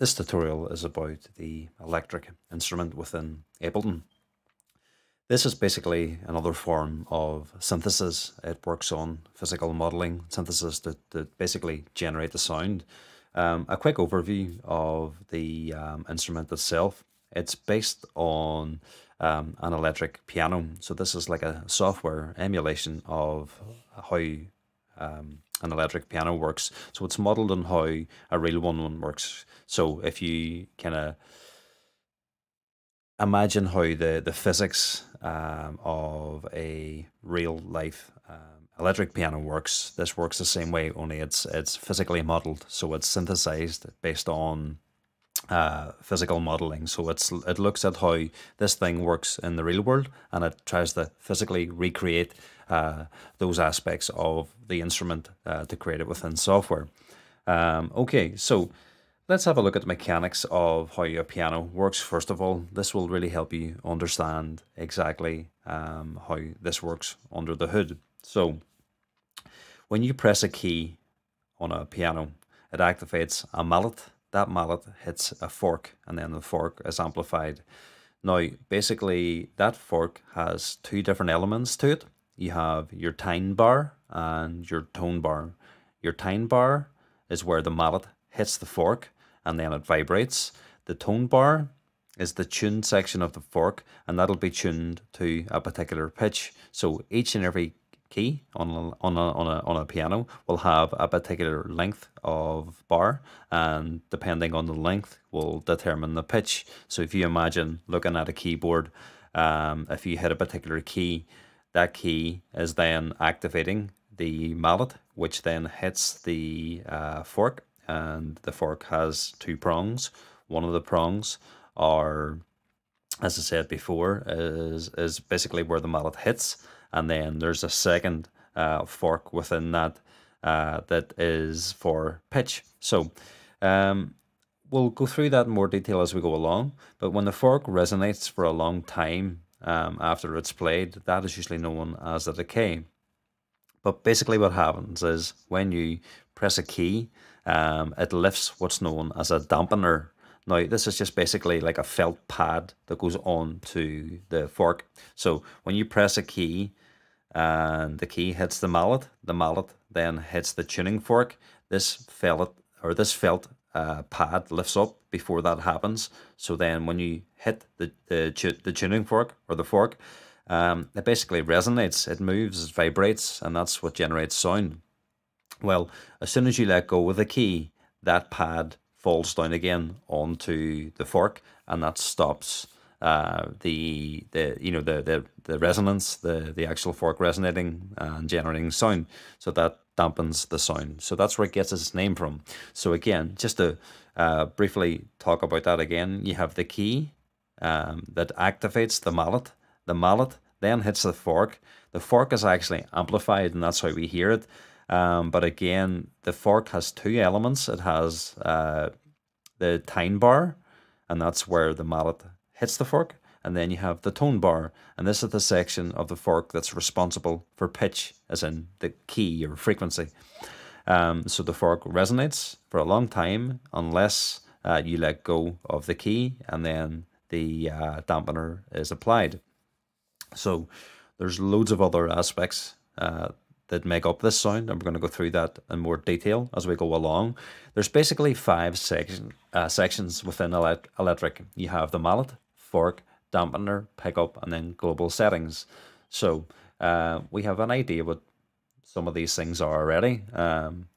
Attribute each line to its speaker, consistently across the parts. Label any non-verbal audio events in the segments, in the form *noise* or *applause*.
Speaker 1: This tutorial is about the electric instrument within Ableton. This is basically another form of synthesis. It works on physical modeling synthesis to, to basically generate the sound. Um, a quick overview of the um, instrument itself. It's based on um, an electric piano. So this is like a software emulation of how um, an electric piano works. So it's modeled on how a real one one works. So if you kind of imagine how the, the physics um, of a real life um, electric piano works, this works the same way, only it's it's physically modeled. So it's synthesized based on uh, physical modeling. So it's it looks at how this thing works in the real world, and it tries to physically recreate uh, those aspects of the instrument uh, to create it within software. Um, okay, so let's have a look at the mechanics of how your piano works. First of all, this will really help you understand exactly um, how this works under the hood. So when you press a key on a piano, it activates a mallet that mallet hits a fork and then the fork is amplified. Now, basically, that fork has two different elements to it. You have your tine bar and your tone bar. Your tine bar is where the mallet hits the fork and then it vibrates. The tone bar is the tuned section of the fork and that'll be tuned to a particular pitch. So each and every key on a, on a, on a, on a piano will have a particular length of bar and depending on the length will determine the pitch. So if you imagine looking at a keyboard, um, if you hit a particular key, that key is then activating the mallet, which then hits the uh, fork and the fork has two prongs. One of the prongs are, as I said before, is, is basically where the mallet hits and then there's a second uh, fork within that uh, that is for pitch. So um, we'll go through that in more detail as we go along. But when the fork resonates for a long time um, after it's played, that is usually known as a decay. But basically, what happens is when you press a key, um, it lifts what's known as a dampener. Now, this is just basically like a felt pad that goes on to the fork. So when you press a key, and the key hits the mallet. The mallet then hits the tuning fork. This felt or this felt uh, pad lifts up before that happens. So then when you hit the the, the tuning fork or the fork, um, it basically resonates. It moves, it vibrates, and that's what generates sound. Well, as soon as you let go with the key, that pad falls down again onto the fork, and that stops uh, the the you know the the the resonance, the the actual fork resonating and generating sound. So that dampens the sound. So that's where it gets its name from. So again, just to uh, briefly talk about that again, you have the key um, that activates the mallet. The mallet then hits the fork. The fork is actually amplified, and that's how we hear it. Um, but again, the fork has two elements. It has uh, the tine bar, and that's where the mallet hits the fork, and then you have the tone bar, and this is the section of the fork that's responsible for pitch, as in the key or frequency. Um, so the fork resonates for a long time unless uh, you let go of the key, and then the uh, dampener is applied. So there's loads of other aspects uh, that make up this sound, and we're going to go through that in more detail as we go along. There's basically five section, uh, sections within electric. You have the mallet, fork, dampener, pickup, and then global settings. So uh, we have an idea what some of these things are already. Um,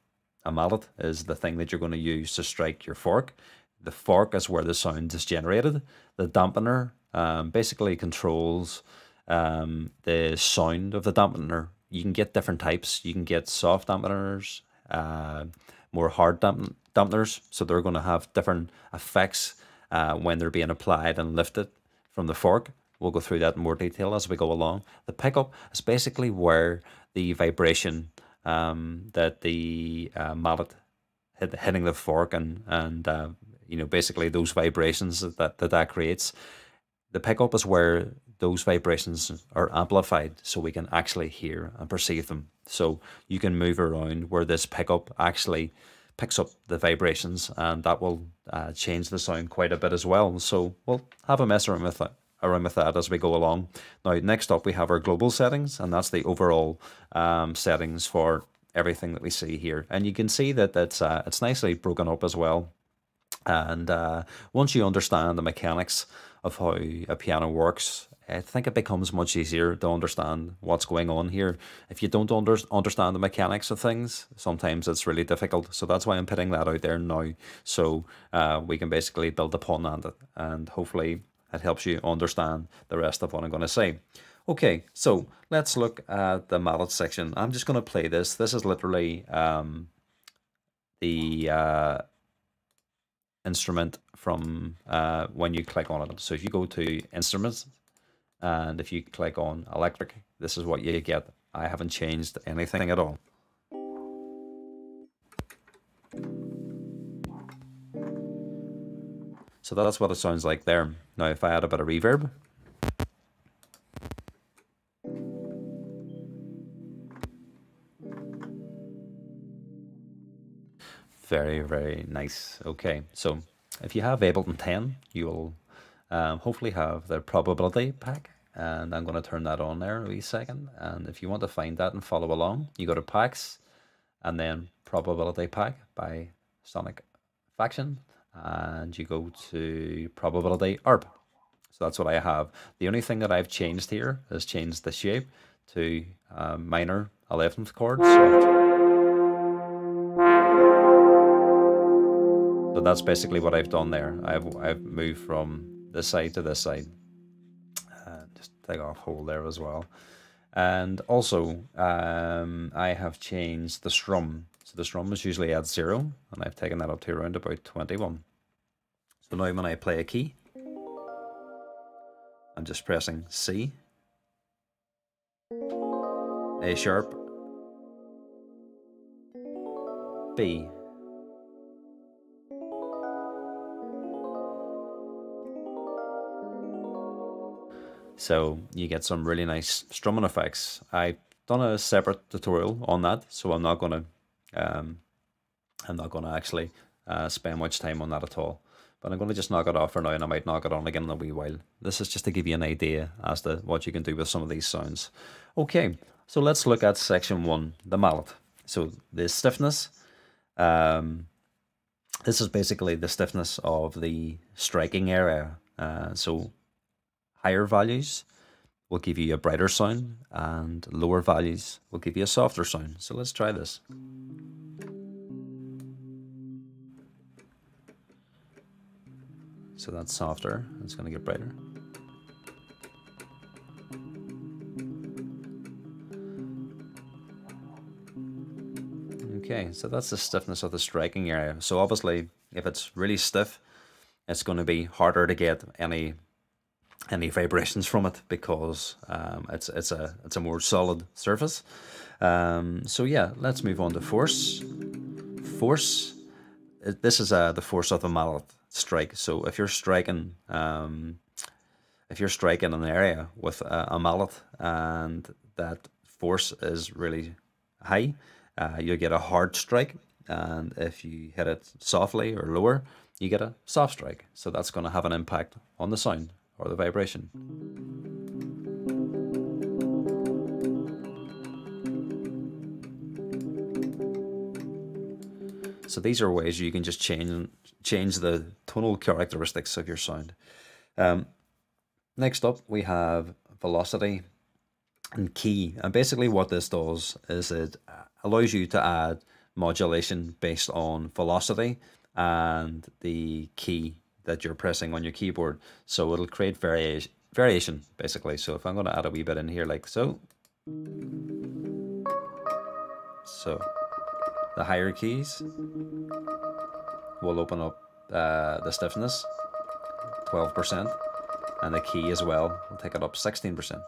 Speaker 1: a mallet is the thing that you're going to use to strike your fork. The fork is where the sound is generated. The dampener um, basically controls um, the sound of the dampener. You can get different types. You can get soft dampeners, uh, more hard damp dampeners. So they're going to have different effects uh, when they're being applied and lifted from the fork. We'll go through that in more detail as we go along. The pickup is basically where the vibration um, that the uh, mallet hit, hitting the fork and and uh, you know basically those vibrations that, that that creates. The pickup is where those vibrations are amplified so we can actually hear and perceive them. So you can move around where this pickup actually picks up the vibrations and that will uh, change the sound quite a bit as well. So we'll have a mess around with that, around with that as we go along. Now, next up we have our global settings and that's the overall um, settings for everything that we see here. And you can see that that's, uh, it's nicely broken up as well. And uh, once you understand the mechanics of how a piano works, I think it becomes much easier to understand what's going on here. If you don't under, understand the mechanics of things, sometimes it's really difficult. So that's why I'm putting that out there now. So uh, we can basically build upon that and hopefully it helps you understand the rest of what I'm going to say. Okay, so let's look at the mallet section. I'm just going to play this. This is literally um, the uh, instrument from uh, when you click on it. So if you go to instruments and if you click on electric, this is what you get. I haven't changed anything at all. So that's what it sounds like there. Now if I add a bit of reverb, Very, very nice. Okay, so if you have Ableton 10, you will um, hopefully have the probability pack. And I'm going to turn that on there a wee second. And if you want to find that and follow along, you go to packs and then probability pack by Sonic Faction. And you go to probability ARP. So that's what I have. The only thing that I've changed here is changed the shape to a minor 11th chord. So So that's basically what I've done there. I've, I've moved from this side to this side. Uh, just take off hole there as well. And also, um, I have changed the strum. So the strum is usually at zero, and I've taken that up to around about 21. So now when I play a key, I'm just pressing C, A sharp, B, So you get some really nice strumming effects. I've done a separate tutorial on that, so I'm not gonna um, I'm not gonna actually uh, spend much time on that at all. But I'm gonna just knock it off for now, and I might knock it on again in a wee while. This is just to give you an idea as to what you can do with some of these sounds. Okay, so let's look at section one, the mallet. So the stiffness. Um, this is basically the stiffness of the striking area. Uh, so higher values will give you a brighter sound and lower values will give you a softer sound. So let's try this. So that's softer, it's going to get brighter. Okay, so that's the stiffness of the striking area. So obviously, if it's really stiff, it's going to be harder to get any any vibrations from it because um, it's it's a it's a more solid surface. Um, so yeah, let's move on to force. Force. This is uh, the force of a mallet strike. So if you're striking, um, if you're striking an area with a, a mallet and that force is really high, uh, you'll get a hard strike. And if you hit it softly or lower, you get a soft strike. So that's going to have an impact on the sound or the vibration. So these are ways you can just change change the tonal characteristics of your sound. Um, next up, we have velocity and key. And basically what this does is it allows you to add modulation based on velocity and the key that you're pressing on your keyboard. So it'll create variation, variation basically. So if I'm going to add a wee bit in here like so. So the higher keys will open up uh, the stiffness 12% and the key as well will take it up 16%.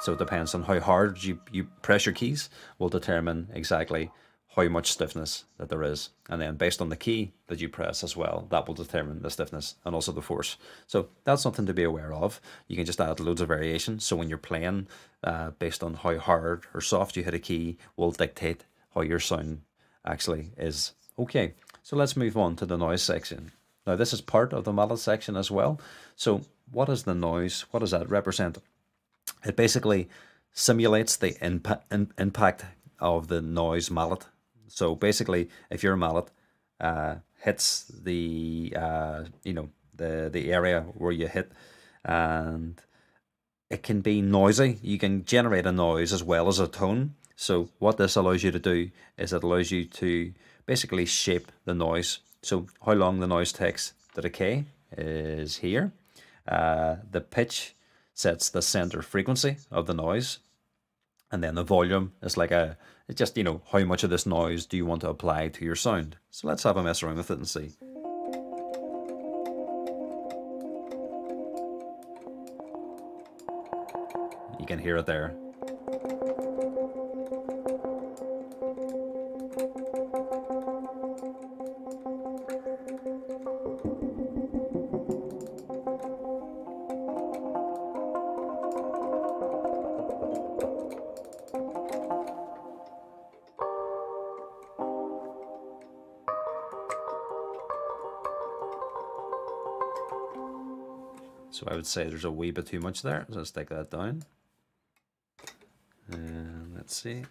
Speaker 1: So it depends on how hard you, you press your keys will determine exactly how much stiffness that there is. And then based on the key that you press as well, that will determine the stiffness and also the force. So that's something to be aware of. You can just add loads of variation. So when you're playing, uh, based on how hard or soft you hit a key, will dictate how your sound actually is. Okay, so let's move on to the noise section. Now this is part of the mallet section as well. So what is the noise? What does that represent? It basically simulates the impa impact of the noise mallet so basically, if your mallet uh, hits the uh, you know the the area where you hit, and it can be noisy. You can generate a noise as well as a tone. So what this allows you to do is it allows you to basically shape the noise. So how long the noise takes to decay is here. Uh, the pitch sets the center frequency of the noise and then the volume is like a it's just you know how much of this noise do you want to apply to your sound? So let's have a mess around with it and see. You can hear it there say there's a wee bit too much there. So let's take that down. And let's see.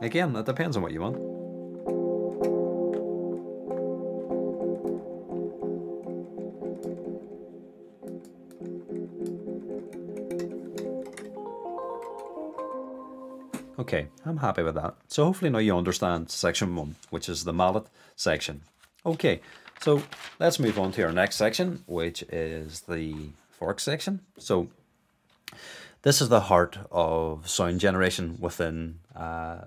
Speaker 1: Again, that depends on what you want. Okay, I'm happy with that. So hopefully now you understand section one, which is the mallet section. Okay, so let's move on to our next section, which is the fork section. So this is the heart of sound generation within uh,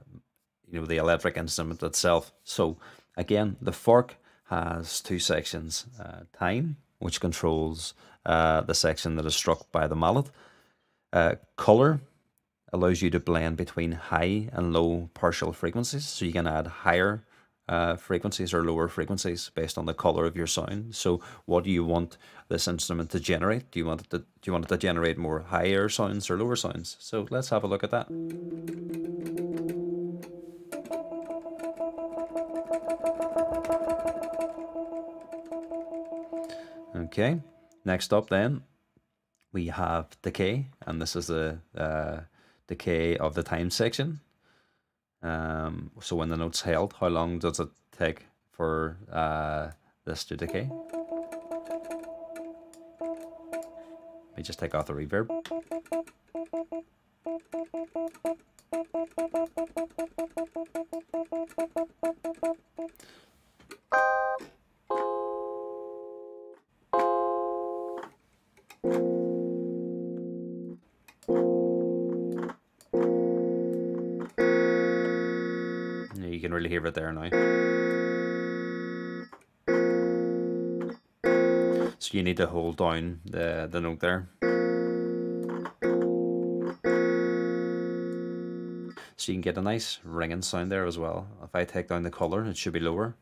Speaker 1: you know the electric instrument itself. So again, the fork has two sections: uh, tine, which controls uh, the section that is struck by the mallet. Uh, color allows you to blend between high and low partial frequencies, so you can add higher uh, frequencies or lower frequencies based on the color of your sound. So, what do you want this instrument to generate? Do you want it to do you want it to generate more higher sounds or lower sounds? So, let's have a look at that. Okay, next up then we have decay, and this is the uh, decay of the tine section. Um, so when the note's held, how long does it take for uh, this to decay? Let me just take off the reverb. Down the, the note there. So you can get a nice ringing sound there as well. If I take down the color, it should be lower.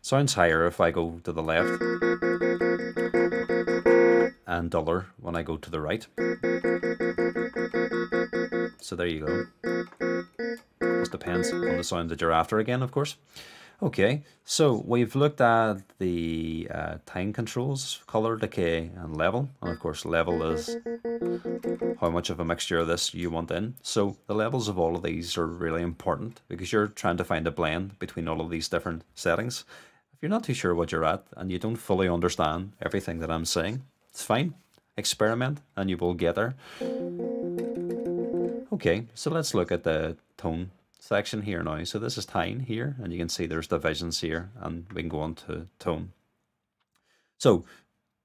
Speaker 1: Sounds higher if I go to the left and duller when I go to the right. So there you go. Just depends on the sound that you're after again, of course. Okay, so we've looked at the uh, tine controls, color, decay, and level. And of course, level is how much of a mixture of this you want in. So the levels of all of these are really important because you're trying to find a blend between all of these different settings If you're not too sure what you're at and you don't fully understand everything that I'm saying, it's fine. Experiment and you will get there. Okay, so let's look at the tone section here now. So this is tine here, and you can see there's divisions here, and we can go on to tone. So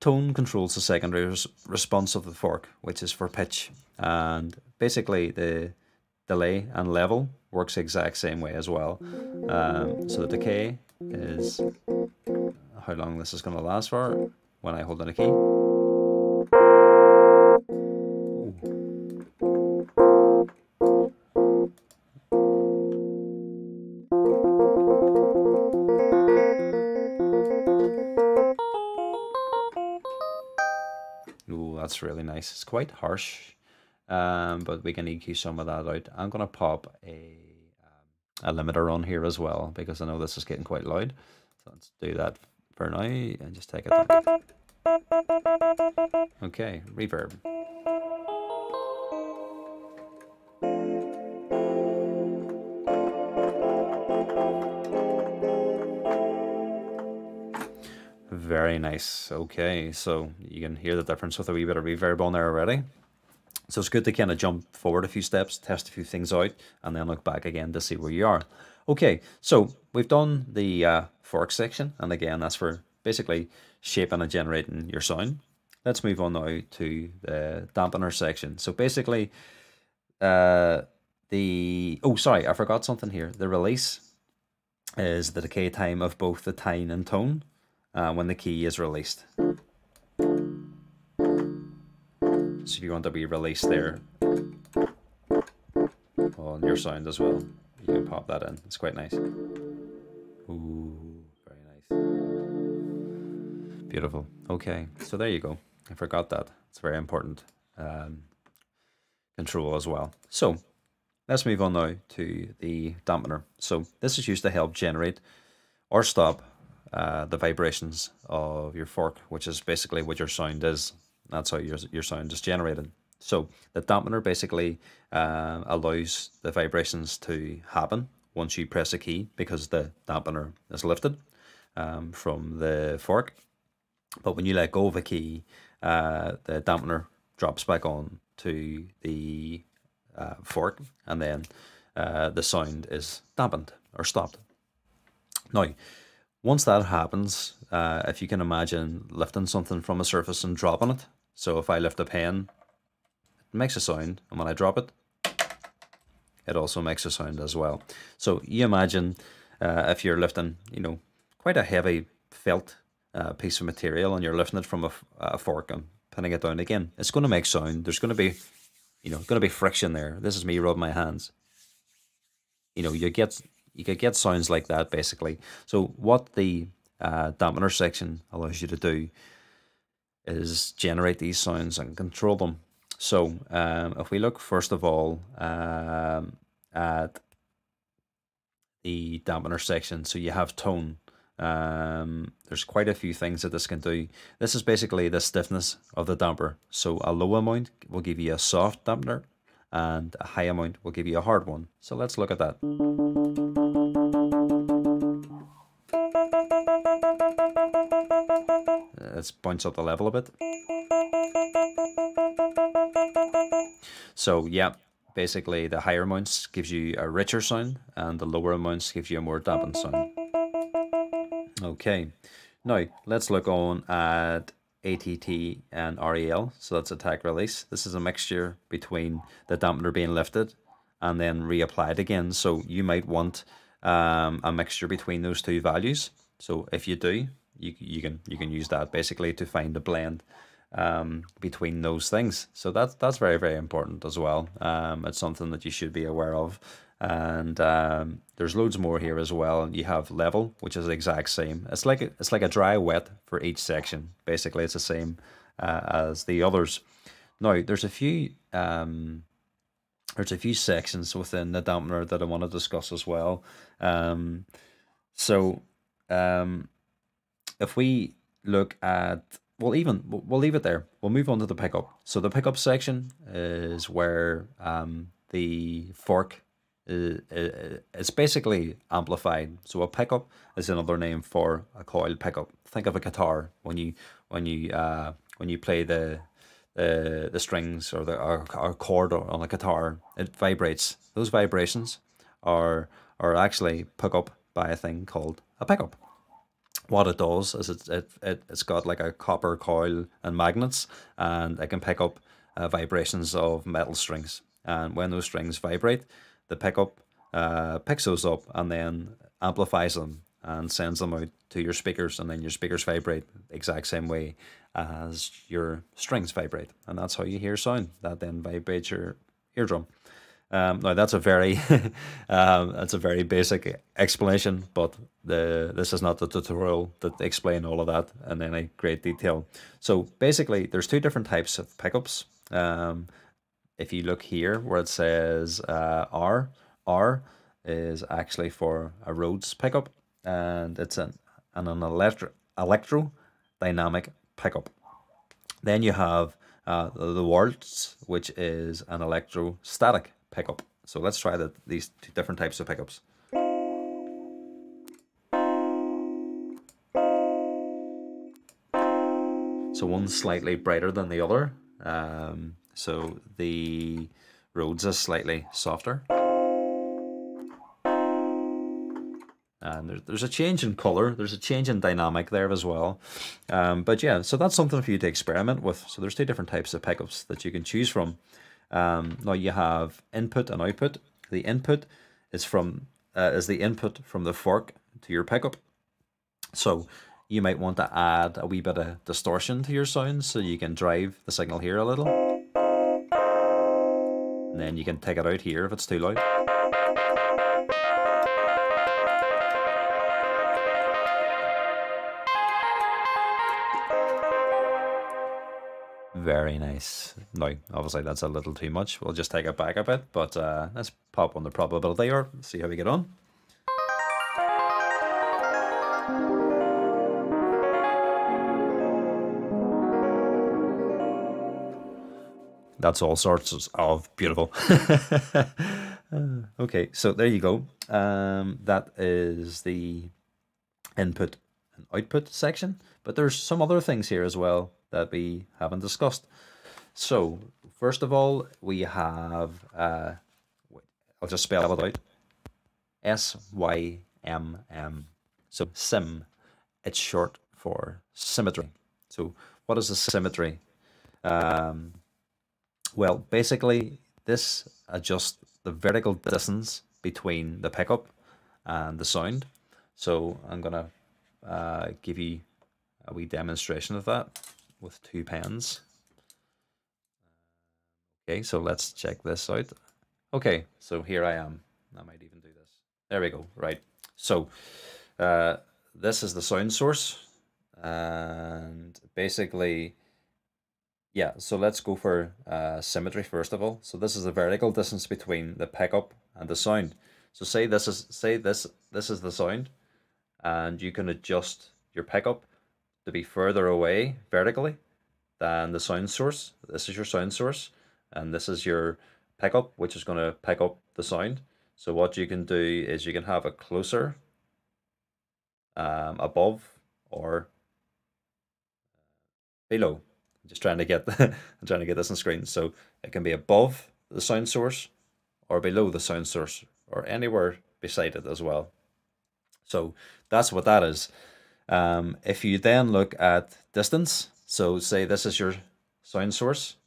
Speaker 1: tone controls the secondary res response of the fork, which is for pitch. And basically the delay and level works the exact same way as well. Um, so the decay is how long this is going to last for when I hold in a key. It's quite harsh, um, but we can EQ some of that out. I'm going to pop a, um, a limiter on here as well because I know this is getting quite loud. So let's do that for now and just take it down. Okay, reverb. Very nice. Okay, so you can hear the difference with a wee bit of reverb on there already. So it's good to kind of jump forward a few steps, test a few things out, and then look back again to see where you are. Okay, so we've done the uh, fork section, and again, that's for basically shaping and generating your sound. Let's move on now to the dampener section. So basically, uh, the oh sorry, I forgot something here. The release is the decay time of both the tine and tone uh, when the key is released. So if you want to be released there on your sound as well, you can pop that in. It's quite nice. Ooh, very nice. Beautiful. Okay, so there you go. I forgot that. It's very important um, control as well. So let's move on now to the dampener. So this is used to help generate or stop uh, the vibrations of your fork, which is basically what your sound is. That's how your, your sound is generated. So the dampener basically uh, allows the vibrations to happen once you press a key because the dampener is lifted um, from the fork. But when you let go of a key, uh, the dampener drops back on to the uh, fork and then uh, the sound is dampened or stopped. Now, once that happens, uh, if you can imagine lifting something from a surface and dropping it. So if I lift a pen, it makes a sound, and when I drop it, it also makes a sound as well. So you imagine uh, if you're lifting, you know, quite a heavy felt uh, piece of material and you're lifting it from a, a fork and pinning it down again, it's going to make sound. There's going to be, you know, going to be friction there. This is me rubbing my hands. You know, you get you could get sounds like that basically. So what the uh, dampener section allows you to do is generate these sounds and control them. So um, if we look first of all um, at the dampener section, so you have tone. Um, there's quite a few things that this can do. This is basically the stiffness of the damper. So a low amount will give you a soft dampener and a high amount will give you a hard one. So let's look at that. Let's bounce up the level a bit. So yeah, basically the higher amounts gives you a richer sound and the lower amounts gives you a more dampened sound. Okay, now let's look on at ATT and REL, so that's attack release. This is a mixture between the dampener being lifted and then reapplied again. So you might want um, a mixture between those two values. So if you do, you, you can you can use that basically to find a blend um, between those things. So that's that's very very important as well. Um, it's something that you should be aware of. And um, there's loads more here as well. You have level, which is the exact same. It's like a, it's like a dry wet for each section. Basically, it's the same uh, as the others. Now, there's a few um, there's a few sections within the dampener that I want to discuss as well. Um, so um, if we look at well, even we'll leave it there. We'll move on to the pickup. So the pickup section is where um, the fork is, is basically amplified. So a pickup is another name for a coil pickup. Think of a guitar when you when you uh, when you play the the the strings or the or, or chord on a guitar, it vibrates. Those vibrations are are actually picked up by a thing called a pickup what it does is it, it, it, it's got like a copper coil and magnets and it can pick up uh, vibrations of metal strings. And when those strings vibrate, the pickup uh, picks those up and then amplifies them and sends them out to your speakers, and then your speakers vibrate the exact same way as your strings vibrate, and that's how you hear sound. That then vibrates your eardrum. Um, now that's a very *laughs* um, that's a very basic explanation, but the this is not the tutorial that explain all of that in any great detail. So basically, there's two different types of pickups. Um, if you look here where it says uh, R, R is actually for a Rhodes pickup, and it's an, an, an electro, electrodynamic pickup. Then you have uh, the Waltz, which is an electrostatic pickup. So let's try the, these two different types of pickups. So one's slightly brighter than the other. Um, so the Rhodes is slightly softer. and there's, there's a change in color there's a change in dynamic there as well. Um, but yeah so that's something for you to experiment with. So there's two different types of pickups that you can choose from. Um, now you have input and output. The input is from uh, is the input from the fork to your pickup. So you might want to add a wee bit of distortion to your sound so you can drive the signal here a little and then you can take it out here if it's too loud Very nice. Now, obviously that's a little too much. We'll just take it back a bit, but uh, let's pop on the probability or see how we get on. That's all sorts of beautiful. *laughs* okay, so there you go. Um, that is the input and output section, but there's some other things here as well that we haven't discussed. So, first of all, we have, uh, I'll just spell it out S Y M M. So, SIM, it's short for symmetry. So, what is a symmetry? Um, well, basically, this adjusts the vertical distance between the pickup and the sound. So, I'm going to uh, give you a wee demonstration of that with two pens. Okay, so let's check this out. Okay, so here I am. I might even do this. There we go, right. So uh, this is the sound source. And basically, yeah, so let's go for uh, symmetry first of all. So this is the vertical distance between the pickup and the sound. So say this is say this this is the sound, and you can adjust your pickup to be further away vertically than the sound source. This is your sound source, and this is your pickup, which is going to pick up the sound. So what you can do is you can have it closer, um, above, or below. I'm just trying to get *laughs* I'm trying to get this on screen. So it can be above the sound source, or below the sound source, or anywhere beside it as well. So that's what that is. Um, if you then look at distance, so say this is your sound source,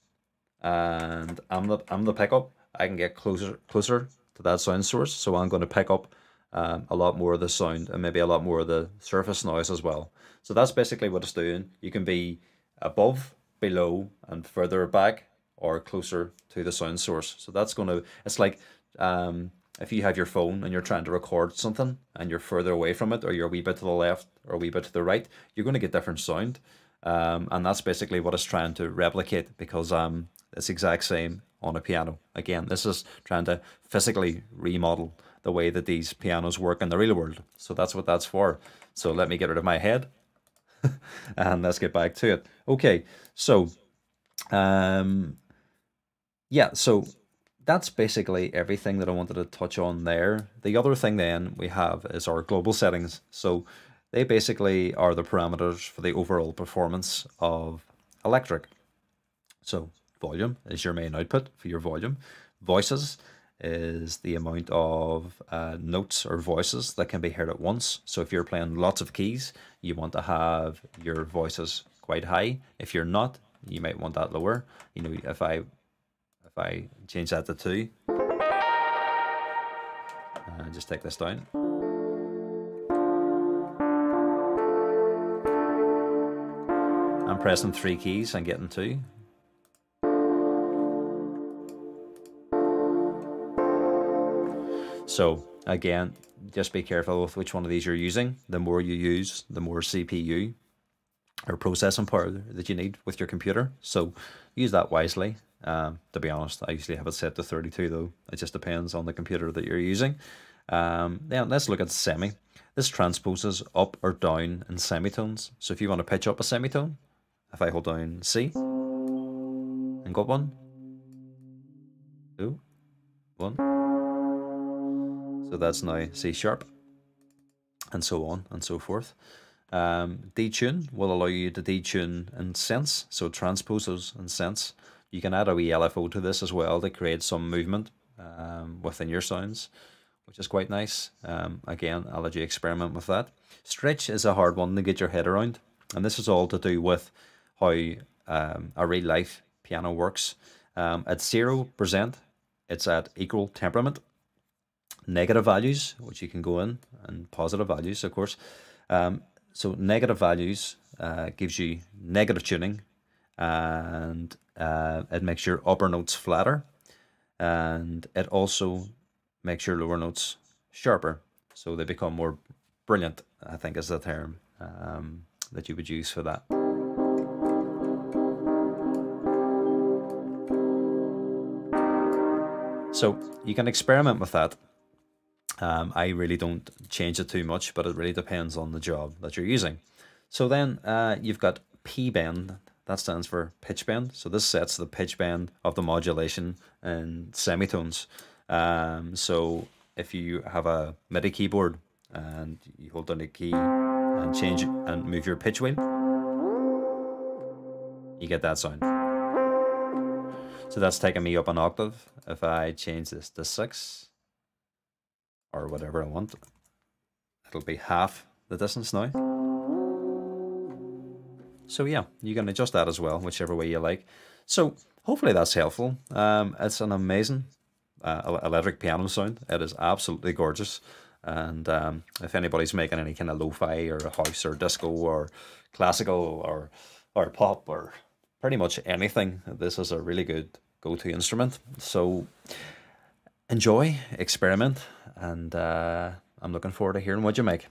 Speaker 1: and I'm the I'm the pickup. I can get closer closer to that sound source, so I'm going to pick up um, a lot more of the sound and maybe a lot more of the surface noise as well. So that's basically what it's doing. You can be above, below, and further back, or closer to the sound source. So that's going to. It's like um, if you have your phone and you're trying to record something and you're further away from it or you're a wee bit to the left or a wee bit to the right, you're going to get different sound. Um, and that's basically what it's trying to replicate because um, it's exact same on a piano. Again, this is trying to physically remodel the way that these pianos work in the real world. So that's what that's for. So let me get rid of my head *laughs* and let's get back to it. Okay, so um, yeah, so that's basically everything that I wanted to touch on there. The other thing then we have is our global settings. So they basically are the parameters for the overall performance of electric. So volume is your main output for your volume. Voices is the amount of uh, notes or voices that can be heard at once. So if you're playing lots of keys, you want to have your voices quite high. If you're not, you might want that lower. You know, if I if I change that to two, and just take this down. I'm pressing three keys and getting two. So again, just be careful with which one of these you're using. The more you use, the more CPU or processing power that you need with your computer. So use that wisely. Um, to be honest, I usually have it set to 32 though. It just depends on the computer that you're using. Um, then let's look at semi. This transposes up or down in semitones. So if you want to pitch up a semitone, if I hold down C and got one, two, one. So that's now C sharp and so on and so forth. Um, detune will allow you to detune and cents, so transposes and cents. You can add a wee LFO to this as well to create some movement um, within your sounds, which is quite nice. Um, again, I'll let you experiment with that. Stretch is a hard one to get your head around, and this is all to do with how um, a real life piano works. Um, at 0%, it's at equal temperament. Negative values, which you can go in, and positive values, of course. Um, so negative values uh, gives you negative tuning and uh, it makes your upper notes flatter and it also makes your lower notes sharper. So they become more brilliant i think is the term um, that you would use for that. So you can experiment with that um, I really don't change it too much, but it really depends on the job that you're using. So then uh, you've got P bend, that stands for pitch bend. So this sets the pitch bend of the modulation in semitones. Um, so if you have a MIDI keyboard and you hold down the key and change and move your pitch wheel, you get that sound. So that's taking me up an octave. If I change this to six, or whatever I want. It'll be half the distance now. So yeah, you can adjust that as well, whichever way you like. So hopefully that's helpful. Um, it's an amazing uh, electric piano sound. It is absolutely gorgeous. And um, if anybody's making any kind of lo-fi or house or disco or classical or or pop or pretty much anything, this is a really good go-to instrument. So enjoy, experiment, and uh, I'm looking forward to hearing what you make.